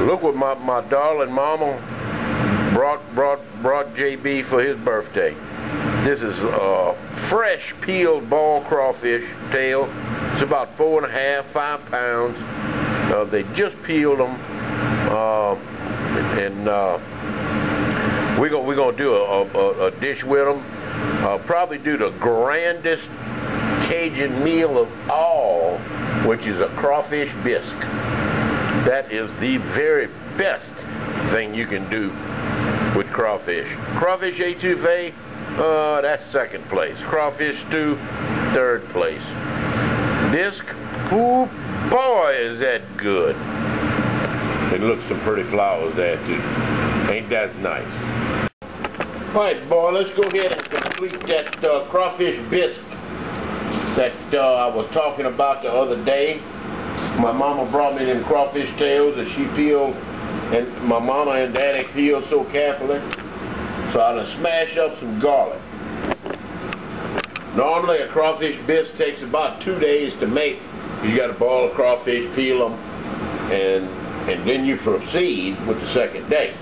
Look what my, my darling mama brought brought brought JB for his birthday. This is fresh peeled ball crawfish tail. It's about four and a half, five pounds. Uh, they just peeled them, uh, and uh, we're gonna we're gonna do a, a, a dish with them. Uh, probably do the grandest Cajun meal of all, which is a crawfish bisque. That is the very best thing you can do with crawfish. Crawfish etouffee, uh, that's second place. Crawfish stew, third place. Bisque, ooh, boy, is that good. And look, some pretty flowers there too. Ain't that nice? All right, boy, let's go ahead and complete that uh, crawfish bisque that uh, I was talking about the other day. My mama brought me them crawfish tails that she peeled, and my mama and daddy peeled so carefully. So I'm gonna smash up some garlic. Normally a crawfish bisque takes about two days to make. You gotta boil the crawfish, peel them, and, and then you proceed with the second day.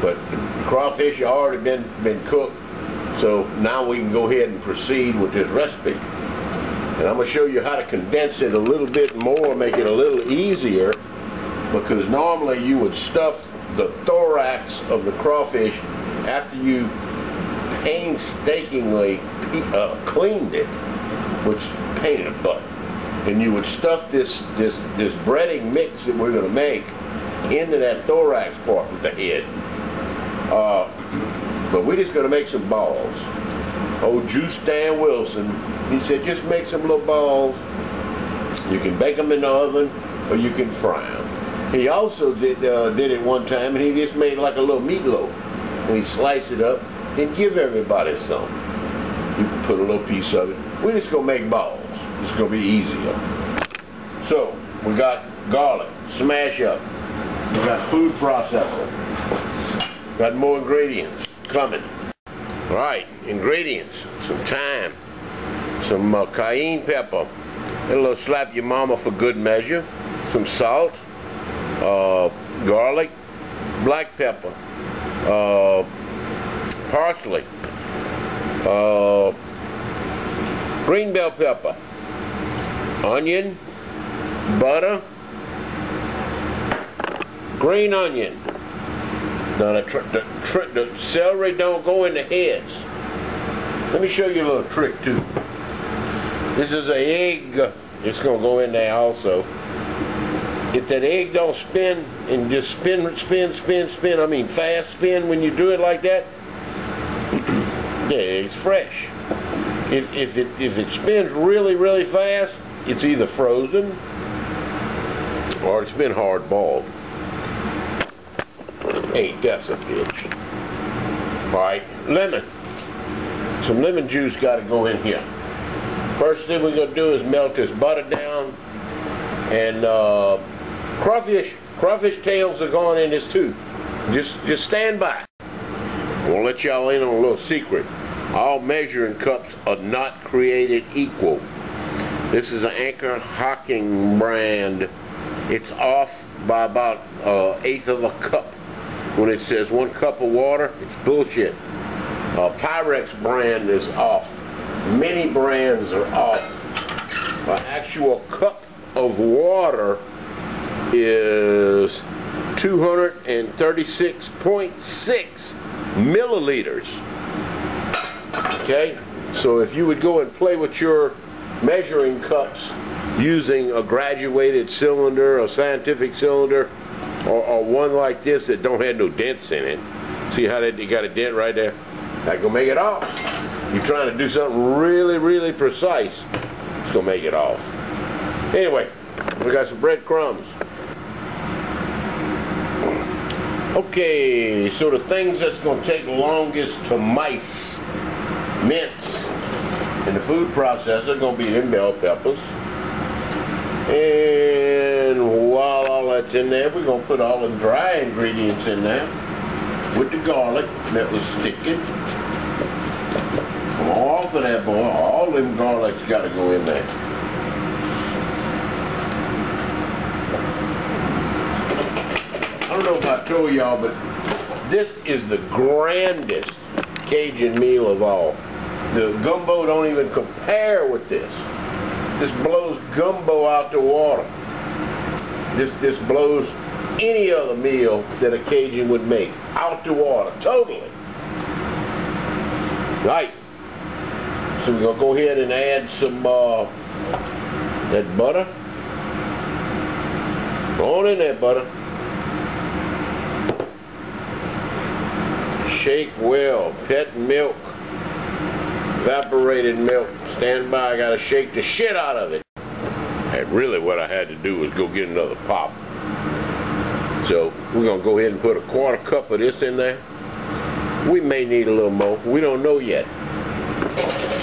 But the crawfish have already been, been cooked, so now we can go ahead and proceed with this recipe. And I'm going to show you how to condense it a little bit more, make it a little easier, because normally you would stuff the thorax of the crawfish after you painstakingly uh, cleaned it, which painted in the butt. And you would stuff this, this, this breading mix that we're going to make into that thorax part of the head. Uh, but we're just going to make some balls. Old Juice Dan Wilson, he said just make some little balls. You can bake them in the oven or you can fry them. He also did, uh, did it one time and he just made like a little meatloaf. And he sliced it up and give everybody some. You put a little piece of it. We're just going to make balls. It's going to be easier. So, we got garlic, smash up. We got food processor. Got more ingredients coming. All right, ingredients, some thyme, some uh, cayenne pepper, a little slap your mama for good measure, some salt, uh, garlic, black pepper, uh, parsley, uh, green bell pepper, onion, butter, green onion. Now the, the, the celery don't go in the heads. Let me show you a little trick too. This is an egg. It's going to go in there also. If that egg don't spin and just spin, spin, spin, spin, I mean fast spin when you do it like that, the egg's fresh. If, if, it, if it spins really, really fast, it's either frozen or it's been hard boiled. Hey, that's a bitch. Alright, lemon. Some lemon juice got to go in here. First thing we're going to do is melt this butter down. And uh, crawfish, crawfish tails are going in this too. Just, just stand by. I want to let y'all in on a little secret. All measuring cups are not created equal. This is an Anchor Hocking brand. It's off by about uh, eighth of a cup. When it says one cup of water, it's bullshit. Uh, Pyrex brand is off. Many brands are off. An actual cup of water is 236.6 milliliters. Okay? So if you would go and play with your measuring cups using a graduated cylinder, a scientific cylinder, or, or, one like this that don't have no dents in it. See how that you got a dent right there? That gonna make it off. You're trying to do something really, really precise. It's gonna make it off. Anyway, we got some breadcrumbs. Okay, so the things that's gonna take longest to mice, mince, in the food processor are gonna be them bell peppers. And while all that's in there, we're going to put all the dry ingredients in there with the garlic that was sticking. Off of that boy. All them garlics got to go in there. I don't know if I told y'all, but this is the grandest Cajun meal of all. The gumbo don't even compare with this. This blows gumbo out the water. This, this blows any other meal that a Cajun would make out the water, totally. Right. So we're gonna go ahead and add some uh, that butter. Go on in there, butter. Shake well. Pet milk. Evaporated milk. Stand by. I gotta shake the shit out of it. And really what I had to do was go get another pop. So we're gonna go ahead and put a quarter cup of this in there. We may need a little more. We don't know yet.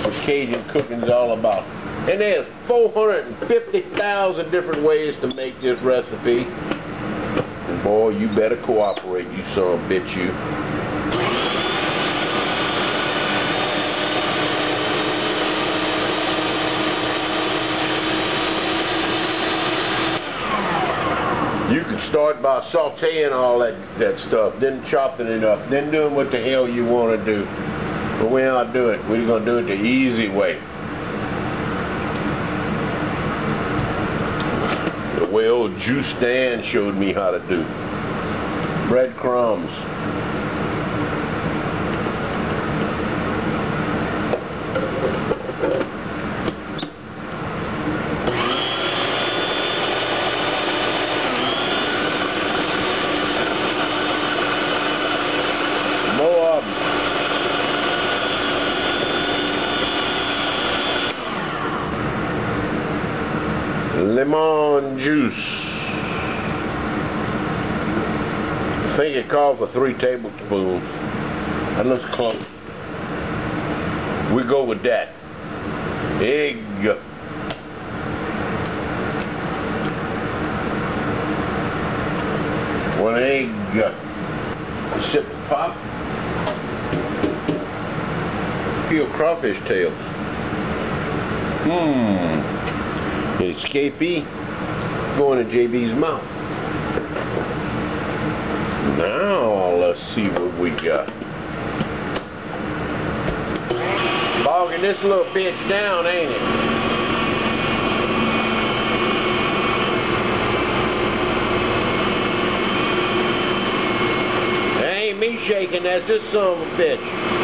What Cajun cooking is all about. And there's 450,000 different ways to make this recipe. And boy, you better cooperate, you son of a bitch, you. You can start by sauteing all that, that stuff, then chopping it up, then doing what the hell you want to do. But we're not doing it. We're going to do it the easy way. The way old Juice Dan showed me how to do. Breadcrumbs. More of 'em. Lemon juice. I think it calls for three tablespoons. That looks close. We go with that. Egg. One egg. A sip pop. Peel crawfish tails. Hmm. An escapee going to JB's mouth. Now let's see what we got. Bogging this little bitch down, ain't it? Ain't me shaking, that's of a bitch.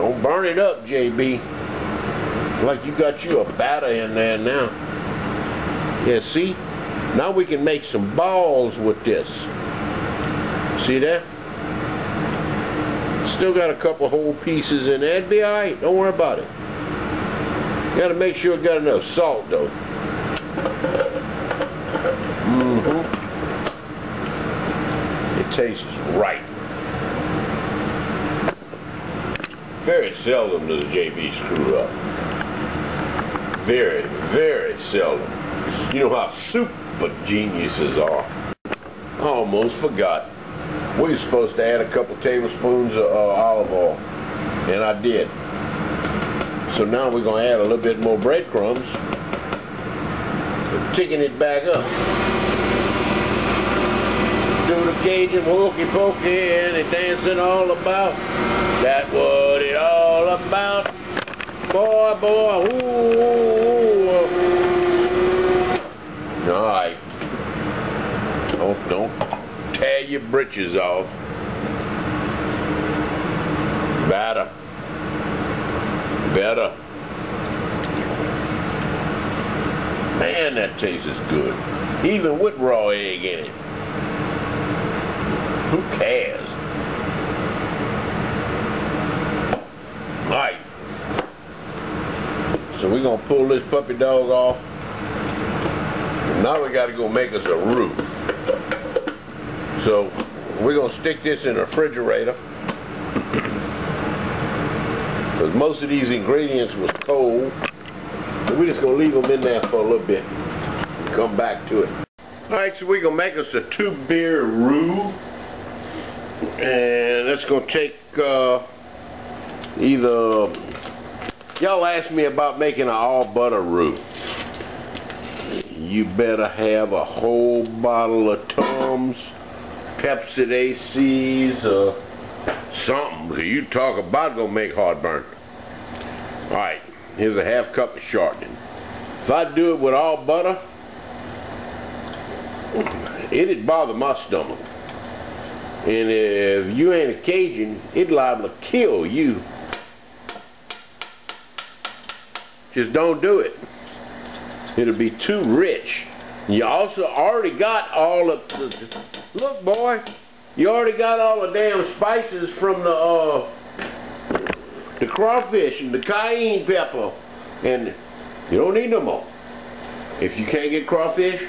Don't burn it up, JB. Like you got you a batter in there now. Yeah, see? Now we can make some balls with this. See that? Still got a couple whole pieces in there. It'd be alright. Don't worry about it. Gotta make sure it got enough salt though. Mm-hmm. It tastes right. Very seldom does JB screw up. Very, very seldom. You know how super geniuses are. I almost forgot. We were supposed to add a couple tablespoons of uh, olive oil, and I did. So now we're going to add a little bit more breadcrumbs, ticking it back up. Do the Cajun hokey pokey and dancing all about. That it about. Boy, boy, ooh, ooh. All right. Don't, don't tear your britches off. Better. Better. Man, that tastes good. Even with raw egg in it. Who cares? Alright. So we're going to pull this puppy dog off. Now we got to go make us a roux. So we're going to stick this in the refrigerator. Because most of these ingredients was cold. So we're just going to leave them in there for a little bit. Come back to it. Alright, so we're going to make us a two beer roux. And that's going to take uh, either... Y'all asked me about making an all butter roux. you better have a whole bottle of Tums, Pepcid ACs, uh, something. You talk about gonna make heartburn. Alright, here's a half cup of shortening. If I do it with all butter, it'd bother my stomach. And if you ain't a Cajun, it'd liable to kill you. Just don't do it. It'll be too rich. You also already got all of the, look boy, you already got all the damn spices from the, uh, the crawfish and the cayenne pepper. And you don't need no more. If you can't get crawfish,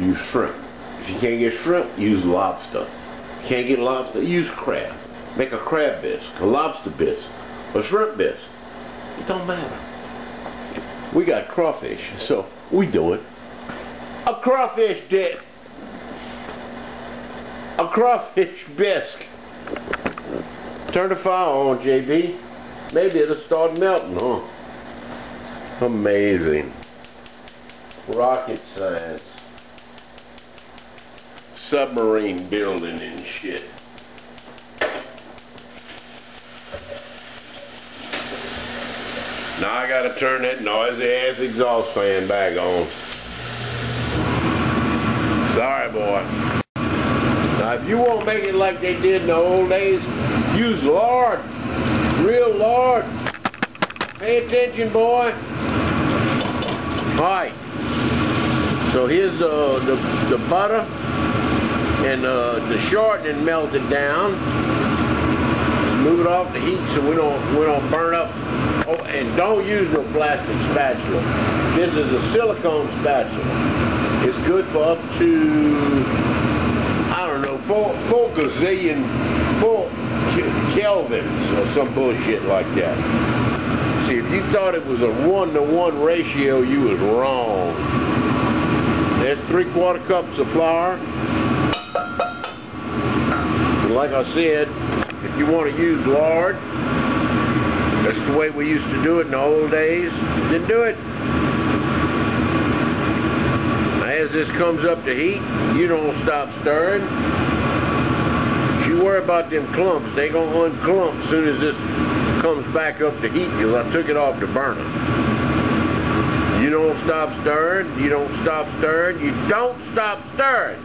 use shrimp. If you can't get shrimp, use lobster. If you can't get lobster, use crab. Make a crab bisque, a lobster bisque, a shrimp bisque. It don't matter. We got crawfish, so we do it. A crawfish dip. A crawfish bisque. Turn the fire on, JB. Maybe it'll start melting, huh? Amazing. Rocket science. Submarine building and shit. Now I gotta turn that noisy ass exhaust fan back on. Sorry boy. Now if you won't make it like they did in the old days, use lard. Real lard. Pay attention boy. Alright. So here's the, the, butter and uh, the shortening melted down. Move it off the heat so we don't we don't burn up Oh, and don't use no plastic spatula. This is a silicone spatula. It's good for up to, I don't know, four, four gazillion, four kelvins or some bullshit like that. See, if you thought it was a one-to-one -one ratio, you was wrong. There's three-quarter cups of flour. like I said, if you want to use lard, that's the way we used to do it in the old days. Then do it. As this comes up to heat, you don't stop stirring. You worry about them clumps. They gonna unclump as soon as this comes back up to heat because I took it off the burner. You don't stop stirring. You don't stop stirring. You don't stop stirring.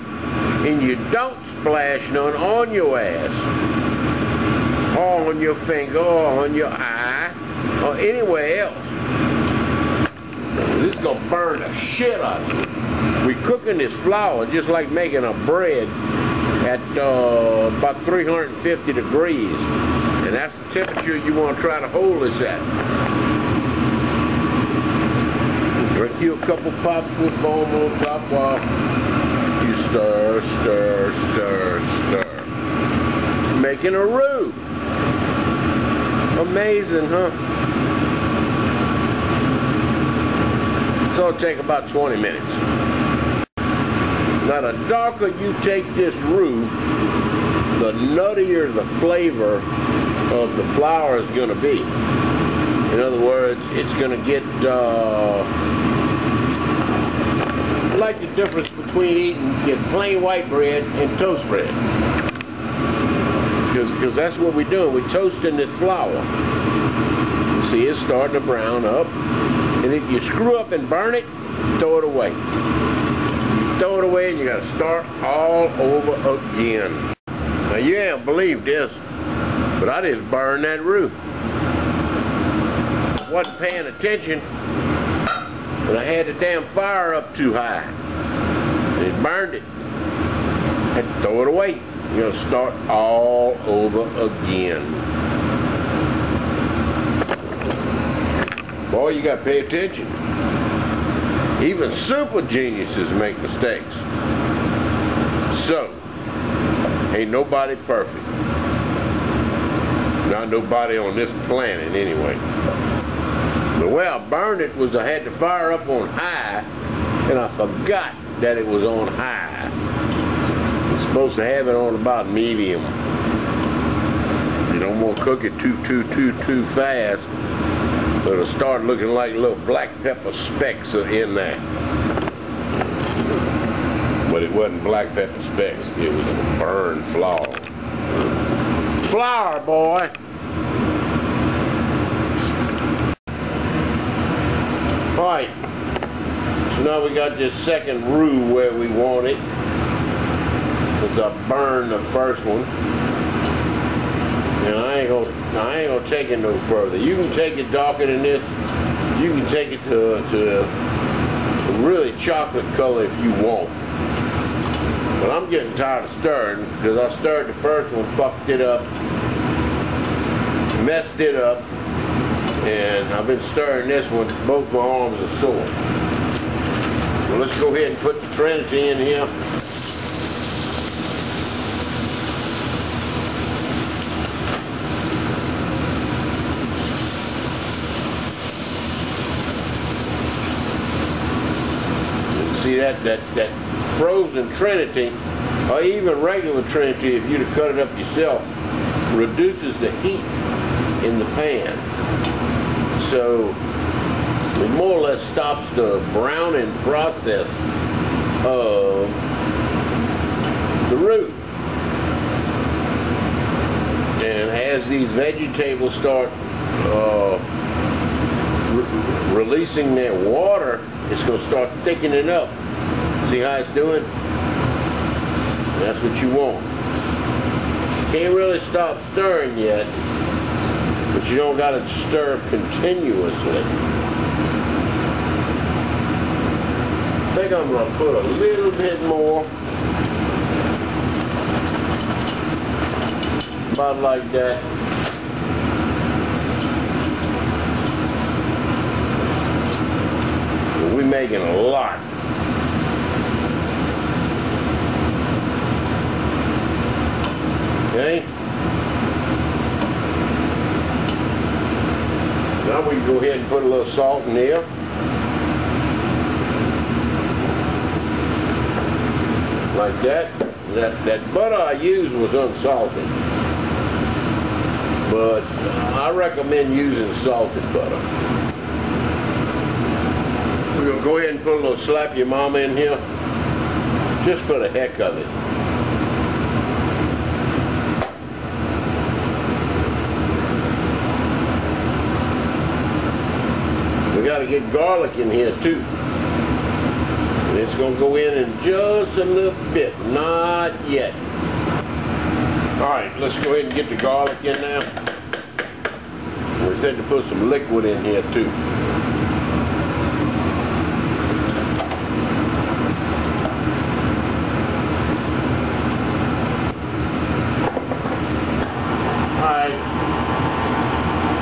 And you don't splash none on your ass or on your finger or on your eye or anywhere else. This is going to burn the shit out of you. We're cooking this flour just like making a bread at uh, about 350 degrees. And that's the temperature you want to try to hold this at. Drink you a couple pops with foam on top while you stir, stir, stir, stir. Making a roux. Amazing, huh? So it'll take about 20 minutes. Now the darker you take this roux, the nuttier the flavor of the flour is going to be. In other words, it's going to get uh, like the difference between eating plain white bread and toast bread because that's what we're doing. We're toasting this flour. See it's starting to brown up. And if you screw up and burn it, throw it away. Throw it away and you got to start all over again. Now you ain't believe this, but I just burned that roux. Wasn't paying attention, but I had the damn fire up too high. And it burned it. Had to throw it away. You're going to start all over again. Boy, you got to pay attention. Even super geniuses make mistakes. So, ain't nobody perfect. Not nobody on this planet anyway. The way I burned it was I had to fire up on high and I forgot that it was on high supposed to have it on about medium. You don't want to cook it too, too, too, too fast. It'll start looking like little black pepper specks in there. But it wasn't black pepper specks. It was burned flour. Flour, boy. Right. So now we got this second roux where we want it. Since I burned the first one. And I ain't gonna I ain't gonna take it no further. You can take it darker than this. You can take it to to a really chocolate color if you want. But I'm getting tired of stirring because I stirred the first one, fucked it up, messed it up, and I've been stirring this one. Both my arms are sore. So let's go ahead and put the Trinity in here. See that, that, that frozen Trinity, or even regular Trinity, if you'd have cut it up yourself, reduces the heat in the pan. So it more or less stops the browning process of the roux. And as these vegetables start uh, re releasing their water, it's going to start thickening up. See how it's doing? That's what you want. Can't really stop stirring yet, but you don't got to stir continuously. I think I'm going to put a little bit more. About like that. We're making a lot. Okay? Now we can go ahead and put a little salt in here. Like that. That, that butter I used was unsalted. But I recommend using salted butter. Go ahead and put a little slap your mama in here. Just for the heck of it. We got to get garlic in here too. It's going to go in in just a little bit. Not yet. Alright, let's go ahead and get the garlic in now. We said to put some liquid in here too. Alright.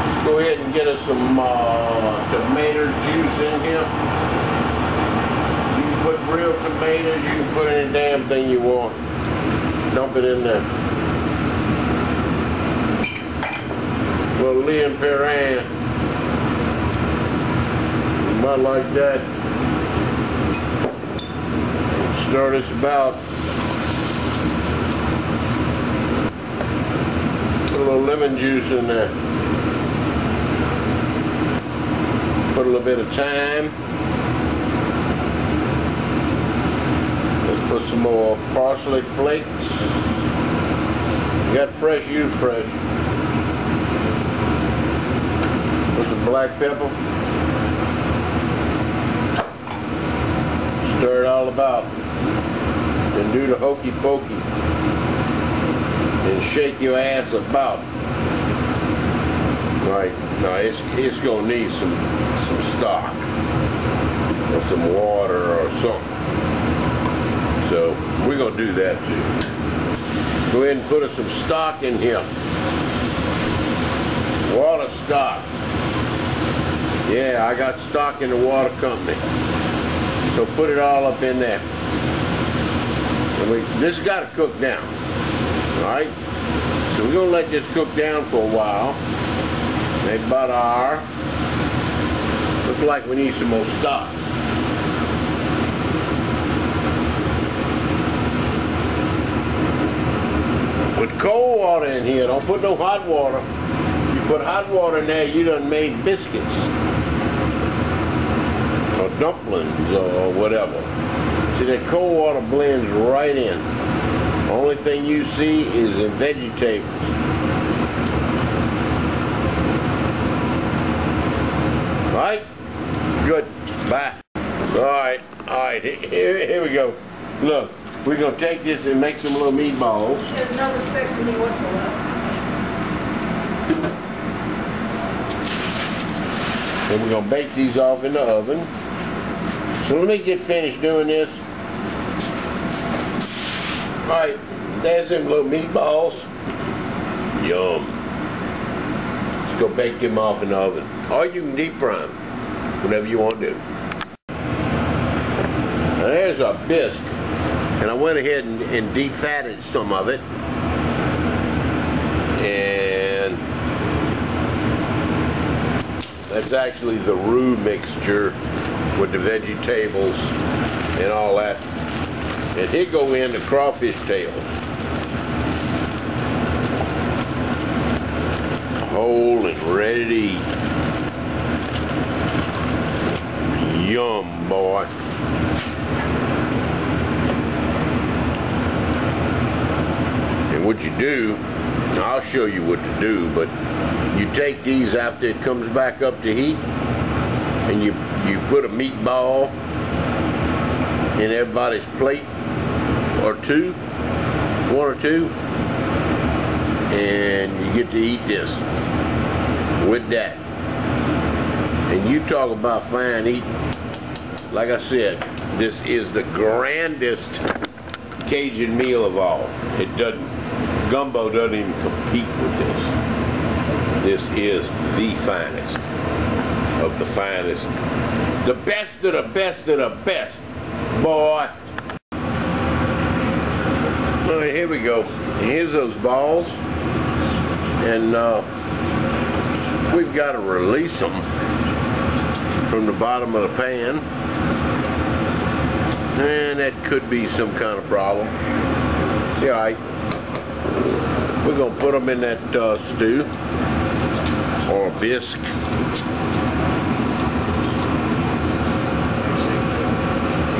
Let's go ahead and get us some uh, tomato juice in here. You can put real tomatoes, you can put any damn thing you want. Dump it in there. Well, Lea and Perrin. About like that. Stir this about. A little lemon juice in there. Put a little bit of thyme. Let's put some more parsley flakes. You got fresh, use fresh. Put some black pepper. Stir it all about. Then do the hokey pokey. And shake your ass about. Right. Now it's it's gonna need some some stock. Or some water or something. So we're gonna do that too. Go ahead and put us some stock in here. Water stock. Yeah, I got stock in the water company. So put it all up in there. And we, this got to cook down. Alright? So we're going to let this cook down for a while. About an hour. Looks like we need some more stock. Put cold water in here. Don't put no hot water. You put hot water in there, you done made biscuits. Or dumplings or whatever. See, that cold water blends right in. Only thing you see is the vegetables. Right? Good. Bye. Alright, alright, here, here we go. Look, we're gonna take this and make some little meatballs. There's no respect for me whatsoever. And we're gonna bake these off in the oven. So let me get finished doing this. Alright, there's them little meatballs. Yum. Let's go bake them off in the oven. Or you can deep fry them, whatever you want to do. Now there's our bisque. And I went ahead and, and defatted some of it. And that's actually the roux mixture with the vegetables and all that. And here go in the crawfish tails. Whole and ready to eat. Yum, boy. What you do, I'll show you what to do, but you take these after it comes back up to heat, and you, you put a meatball in everybody's plate, or two, one or two, and you get to eat this with that. And you talk about fine eating. Like I said, this is the grandest Cajun meal of all. It doesn't, gumbo doesn't even compete with this. This is the finest of the finest. The best of the best of the best. Boy. All right, here we go. Here's those balls. And uh, we've got to release them from the bottom of the pan. And that could be some kind of problem. All right. We're going to put them in that uh, stew or bisque.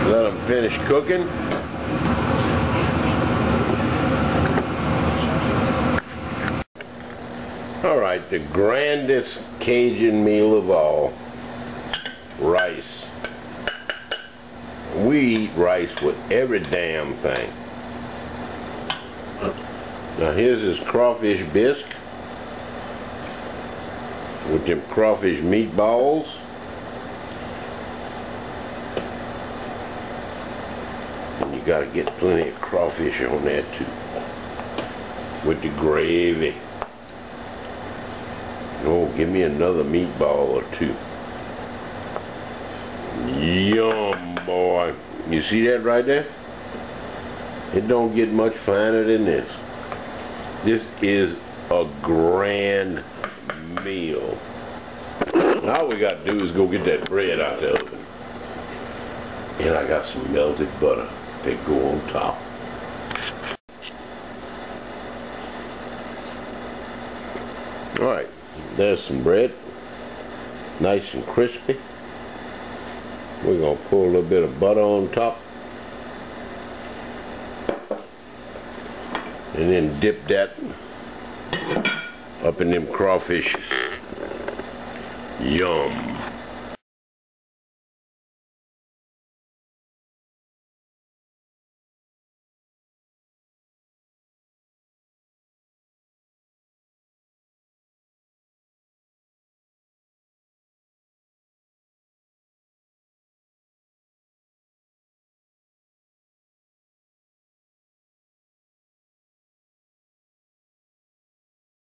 Let them finish cooking. All right, the grandest Cajun meal of all, rice. We eat rice with every damn thing. Now here's this crawfish bisque with them crawfish meatballs. And you gotta get plenty of crawfish on that too. With the gravy. Oh, give me another meatball or two. Yum, boy. You see that right there? It don't get much finer than this. This is a grand meal. Now all we got to do is go get that bread out the oven. And I got some melted butter that go on top. Alright, there's some bread. Nice and crispy. We're going to pour a little bit of butter on top. And then dip that up in them crawfish. Yum.